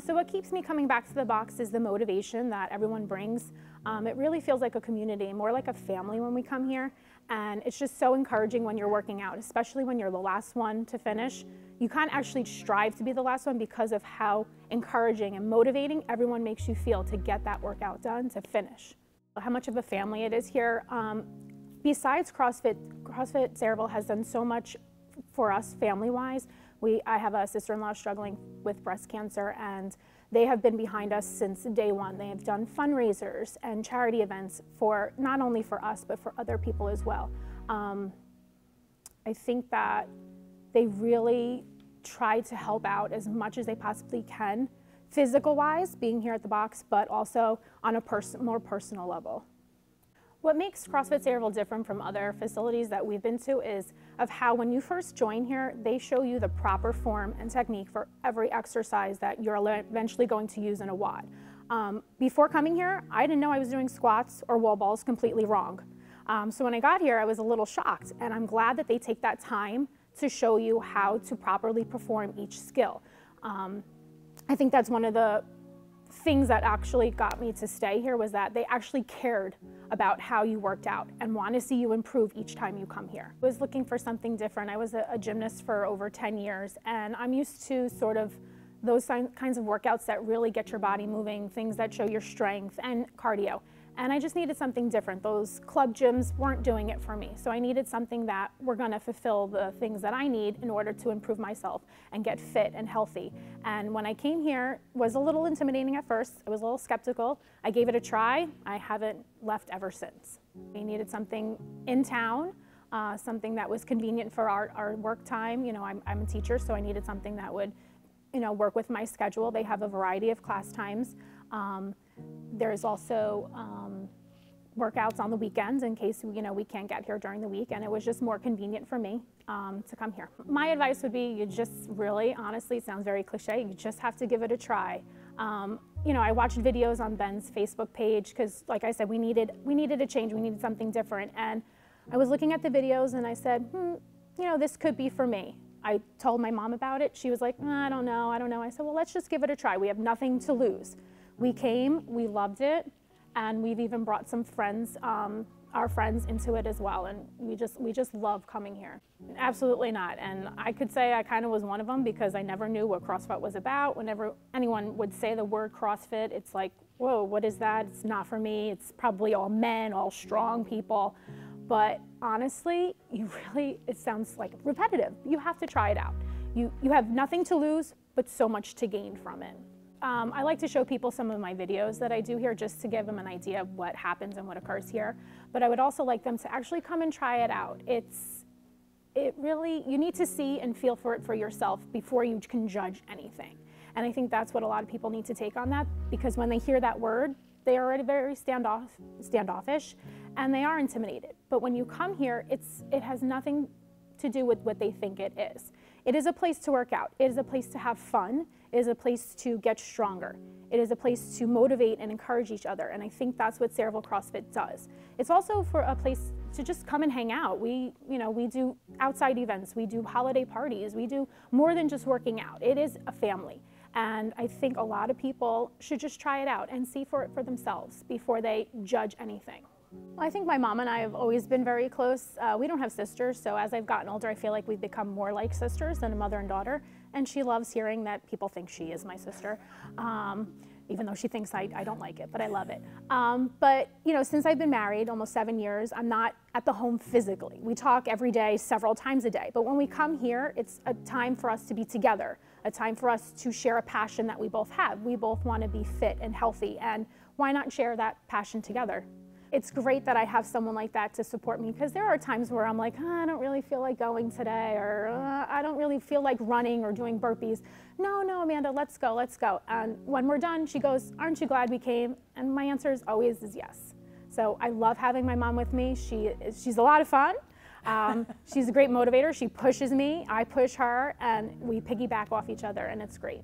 So what keeps me coming back to the box is the motivation that everyone brings. Um, it really feels like a community, more like a family when we come here. And it's just so encouraging when you're working out, especially when you're the last one to finish. You can't actually strive to be the last one because of how encouraging and motivating everyone makes you feel to get that workout done to finish. How much of a family it is here. Um, besides CrossFit, CrossFit Sayreville has done so much for us family-wise. We, I have a sister-in-law struggling with breast cancer and they have been behind us since day one. They have done fundraisers and charity events for not only for us, but for other people as well. Um, I think that they really try to help out as much as they possibly can, physical-wise, being here at the box, but also on a pers more personal level. What makes CrossFit Sayreville different from other facilities that we've been to is of how when you first join here, they show you the proper form and technique for every exercise that you're eventually going to use in a WOD. Um, before coming here, I didn't know I was doing squats or wall balls completely wrong. Um, so when I got here, I was a little shocked, and I'm glad that they take that time to show you how to properly perform each skill. Um, I think that's one of the things that actually got me to stay here was that they actually cared about how you worked out and want to see you improve each time you come here. I was looking for something different. I was a, a gymnast for over 10 years and I'm used to sort of those kinds of workouts that really get your body moving, things that show your strength and cardio. And I just needed something different. Those club gyms weren't doing it for me. So I needed something that were gonna fulfill the things that I need in order to improve myself and get fit and healthy. And when I came here, was a little intimidating at first. I was a little skeptical. I gave it a try. I haven't left ever since. We needed something in town, uh, something that was convenient for our, our work time. You know, I'm, I'm a teacher, so I needed something that would, you know, work with my schedule. They have a variety of class times. Um, there's also um, workouts on the weekends in case you know we can't get here during the week and it was just more convenient for me um, to come here. My advice would be you just really honestly it sounds very cliche you just have to give it a try. Um, you know I watched videos on Ben's Facebook page because like I said we needed we needed a change we needed something different and I was looking at the videos and I said hmm, you know this could be for me. I told my mom about it. She was like, I don't know, I don't know. I said, well, let's just give it a try. We have nothing to lose. We came, we loved it, and we've even brought some friends, um, our friends into it as well, and we just, we just love coming here. Absolutely not, and I could say I kind of was one of them because I never knew what CrossFit was about. Whenever anyone would say the word CrossFit, it's like, whoa, what is that? It's not for me. It's probably all men, all strong people. But honestly, you really, it sounds like repetitive. You have to try it out. You, you have nothing to lose, but so much to gain from it. Um, I like to show people some of my videos that I do here just to give them an idea of what happens and what occurs here. But I would also like them to actually come and try it out. It's, it really, you need to see and feel for it for yourself before you can judge anything. And I think that's what a lot of people need to take on that because when they hear that word, they are already very standoff, standoffish and they are intimidated. But when you come here, it's, it has nothing to do with what they think it is. It is a place to work out. It is a place to have fun. It is a place to get stronger. It is a place to motivate and encourage each other. And I think that's what Sayreville CrossFit does. It's also for a place to just come and hang out. We, you know, we do outside events. We do holiday parties. We do more than just working out. It is a family. And I think a lot of people should just try it out and see for it for themselves before they judge anything. I think my mom and I have always been very close. Uh, we don't have sisters, so as I've gotten older, I feel like we've become more like sisters than a mother and daughter. And she loves hearing that people think she is my sister, um, even though she thinks I, I, don't like it, but I love it. Um, but, you know, since I've been married almost seven years, I'm not at the home physically. We talk every day, several times a day. But when we come here, it's a time for us to be together, a time for us to share a passion that we both have. We both want to be fit and healthy, and why not share that passion together? It's great that I have someone like that to support me because there are times where I'm like, oh, I don't really feel like going today, or uh, I don't really feel like running or doing burpees. No, no, Amanda, let's go, let's go. And when we're done, she goes, Aren't you glad we came? And my answer is always is yes. So I love having my mom with me. She, she's a lot of fun. Um, she's a great motivator. She pushes me, I push her, and we piggyback off each other, and it's great.